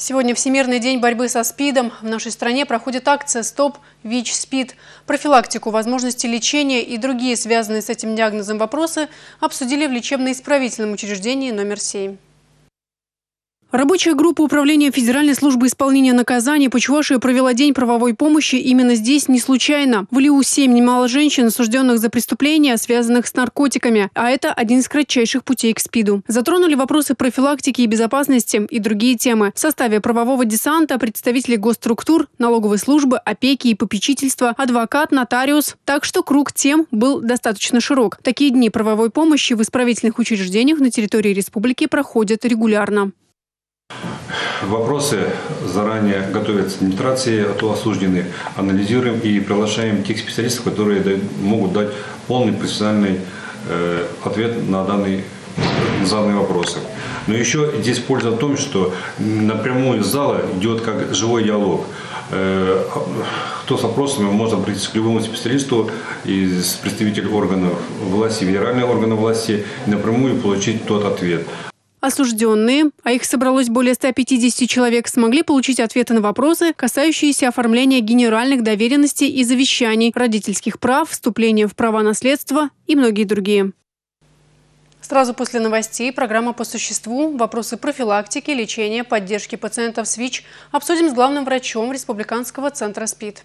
Сегодня Всемирный день борьбы со СПИДом. В нашей стране проходит акция «Стоп! ВИЧ-СПИД». Профилактику, возможности лечения и другие связанные с этим диагнозом вопросы обсудили в лечебно-исправительном учреждении номер 7. Рабочая группа Управления Федеральной службы исполнения наказаний по Чувашии провела День правовой помощи именно здесь не случайно. В ЛИУ-7 немало женщин, осужденных за преступления, связанных с наркотиками, а это один из кратчайших путей к СПИДу. Затронули вопросы профилактики и безопасности и другие темы. В составе правового десанта представители госструктур, налоговой службы, опеки и попечительства, адвокат, нотариус. Так что круг тем был достаточно широк. Такие дни правовой помощи в исправительных учреждениях на территории республики проходят регулярно. Вопросы заранее готовятся администрации, а то осуждены, анализируем и приглашаем тех специалистов, которые могут дать полный профессиональный э, ответ на данный на данные вопросы. Но еще здесь польза в том, что напрямую из зала идет как живой диалог. Э, кто с вопросами может обратиться к любому специалисту из представителей органов власти, федеральных органов власти и напрямую получить тот ответ. Осужденные, а их собралось более 150 человек, смогли получить ответы на вопросы, касающиеся оформления генеральных доверенностей и завещаний, родительских прав, вступления в права наследства и многие другие. Сразу после новостей программа по существу, вопросы профилактики, лечения, поддержки пациентов с ВИЧ обсудим с главным врачом Республиканского центра СПИД.